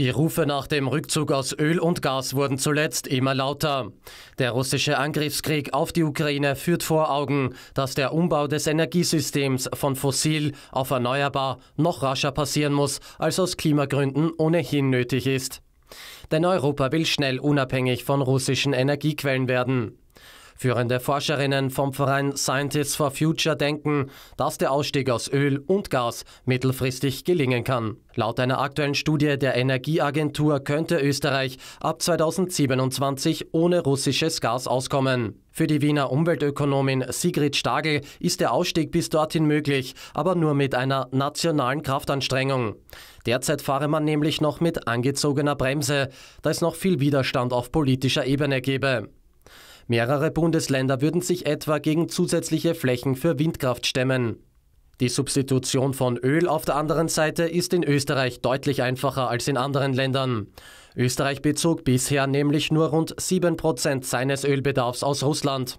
Die Rufe nach dem Rückzug aus Öl und Gas wurden zuletzt immer lauter. Der russische Angriffskrieg auf die Ukraine führt vor Augen, dass der Umbau des Energiesystems von fossil auf erneuerbar noch rascher passieren muss, als aus Klimagründen ohnehin nötig ist. Denn Europa will schnell unabhängig von russischen Energiequellen werden. Führende Forscherinnen vom Verein Scientists for Future denken, dass der Ausstieg aus Öl und Gas mittelfristig gelingen kann. Laut einer aktuellen Studie der Energieagentur könnte Österreich ab 2027 ohne russisches Gas auskommen. Für die Wiener Umweltökonomin Sigrid Stagel ist der Ausstieg bis dorthin möglich, aber nur mit einer nationalen Kraftanstrengung. Derzeit fahre man nämlich noch mit angezogener Bremse, da es noch viel Widerstand auf politischer Ebene gebe. Mehrere Bundesländer würden sich etwa gegen zusätzliche Flächen für Windkraft stemmen. Die Substitution von Öl auf der anderen Seite ist in Österreich deutlich einfacher als in anderen Ländern. Österreich bezog bisher nämlich nur rund 7% seines Ölbedarfs aus Russland.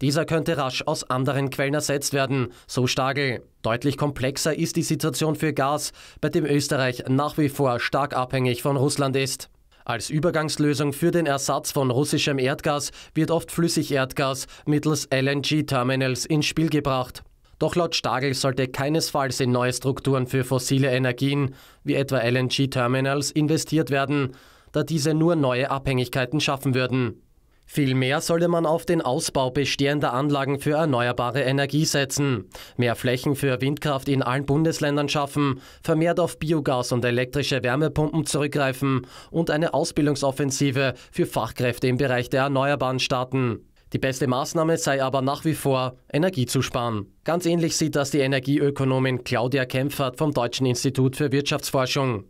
Dieser könnte rasch aus anderen Quellen ersetzt werden, so Stagel. Deutlich komplexer ist die Situation für Gas, bei dem Österreich nach wie vor stark abhängig von Russland ist. Als Übergangslösung für den Ersatz von russischem Erdgas wird oft Flüssigerdgas mittels LNG-Terminals ins Spiel gebracht. Doch laut Stagel sollte keinesfalls in neue Strukturen für fossile Energien, wie etwa LNG-Terminals, investiert werden, da diese nur neue Abhängigkeiten schaffen würden. Vielmehr sollte man auf den Ausbau bestehender Anlagen für erneuerbare Energie setzen, mehr Flächen für Windkraft in allen Bundesländern schaffen, vermehrt auf Biogas und elektrische Wärmepumpen zurückgreifen und eine Ausbildungsoffensive für Fachkräfte im Bereich der Erneuerbaren starten. Die beste Maßnahme sei aber nach wie vor, Energie zu sparen. Ganz ähnlich sieht das die Energieökonomin Claudia Kempfert vom Deutschen Institut für Wirtschaftsforschung.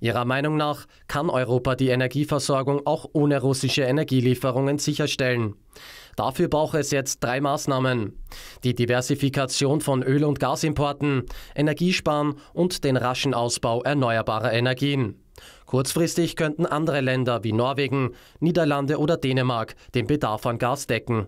Ihrer Meinung nach kann Europa die Energieversorgung auch ohne russische Energielieferungen sicherstellen. Dafür braucht es jetzt drei Maßnahmen. Die Diversifikation von Öl- und Gasimporten, Energiesparen und den raschen Ausbau erneuerbarer Energien. Kurzfristig könnten andere Länder wie Norwegen, Niederlande oder Dänemark den Bedarf an Gas decken.